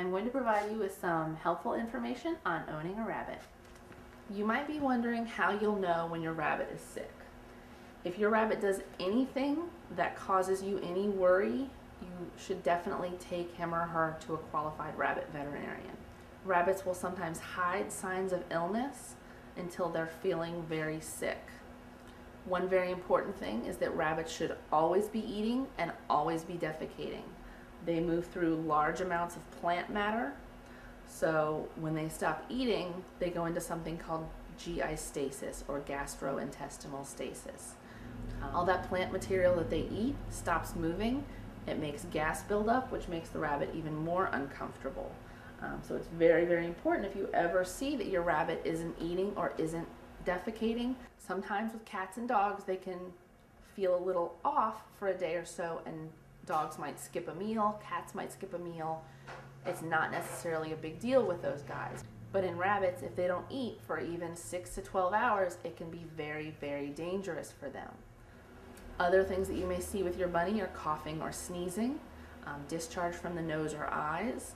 I'm going to provide you with some helpful information on owning a rabbit. You might be wondering how you'll know when your rabbit is sick. If your rabbit does anything that causes you any worry, you should definitely take him or her to a qualified rabbit veterinarian. Rabbits will sometimes hide signs of illness until they're feeling very sick. One very important thing is that rabbits should always be eating and always be defecating. They move through large amounts of plant matter, so when they stop eating, they go into something called GI stasis or gastrointestinal stasis. All that plant material that they eat stops moving. It makes gas buildup, which makes the rabbit even more uncomfortable. Um, so it's very, very important if you ever see that your rabbit isn't eating or isn't defecating. Sometimes with cats and dogs, they can feel a little off for a day or so, and dogs might skip a meal, cats might skip a meal. It's not necessarily a big deal with those guys. But in rabbits, if they don't eat for even 6 to 12 hours, it can be very, very dangerous for them. Other things that you may see with your bunny are coughing or sneezing, um, discharge from the nose or eyes.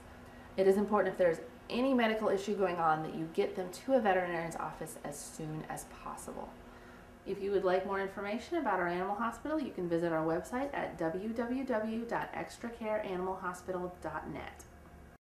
It is important if there's any medical issue going on that you get them to a veterinarian's office as soon as possible. If you would like more information about our animal hospital, you can visit our website at www.extracareanimalhospital.net.